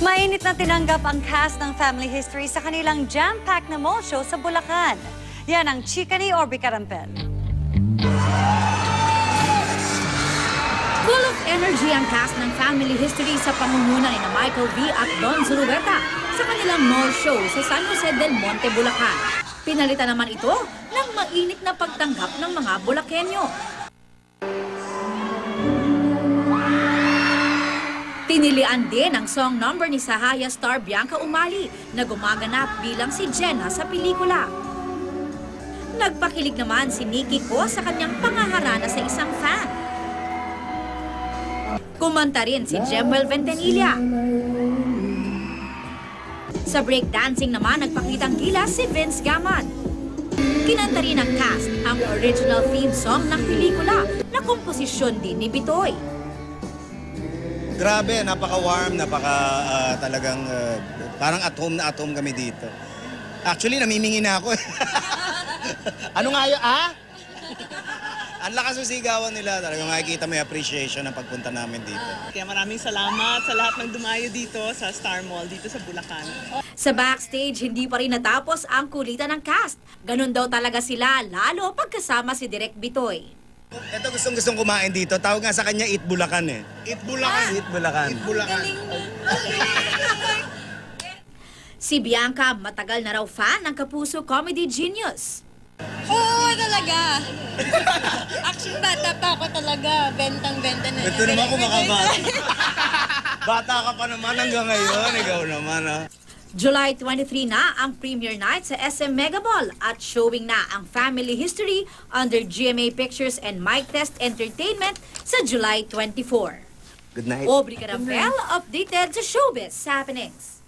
Mainit na tinanggap ang cast ng Family History sa kanilang jam-packed na mall show sa Bulacan. Yan ang chika ni Orbi Carampel. Full of energy ang cast ng Family History sa pangunguna ni Michael V. at Don Zulueta sa kanilang mall show sa San Jose del Monte, Bulacan. Pinalitan naman ito ng mainit na pagtanggap ng mga Bulakenyo. Tinilian din ang song number ni Sahaya star Bianca Umali na gumaganap bilang si Jenna sa pelikula. Nagpakilig naman si Nikki ko sa kanyang pangaharana sa isang fan. Kumanta rin si Jemuel Ventanilla. Sa breakdancing naman nagpakitang gilas si Vince Gaman. Kinanta rin ng cast ang original theme song ng pelikula na komposisyon din ni Bitoy. Grabe, napaka-warm, napaka ah, talagang ah, parang at home na at home kami dito. Actually, namimingin na ako. eh. ano nga yun, ah? Ang lakas ng sigawan nila. Talagang makikita mo yung appreciation ng pagpunta namin dito. Kaya maraming salamat sa lahat ng dumayo dito sa Star Mall, dito sa Bulacan. Sa backstage, hindi pa rin natapos ang kulitan ng cast. Ganon daw talaga sila, lalo pagkasama si Direk Bitoy. Ito gustong gustong kumain dito. Tawag nga sa kanya, Eat Bulacan eh. Eat Bulacan? Eat Bulacan. Eat Bulacan. Si Bianca, matagal na raw fan ng Kapuso Comedy Genius. Oo, talaga. Actually, bata pa ako talaga. Bentang-benta na. Ito naman kumakabata. Bata ka pa naman hanggang ngayon. Ikaw naman ah. July 23 na ang premiere night sa SM Megaball at showing na ang family history under GMA Pictures and Mic Test Entertainment sa July 24. Good night. Aubrey Carampel, updated sa showbiz happenings.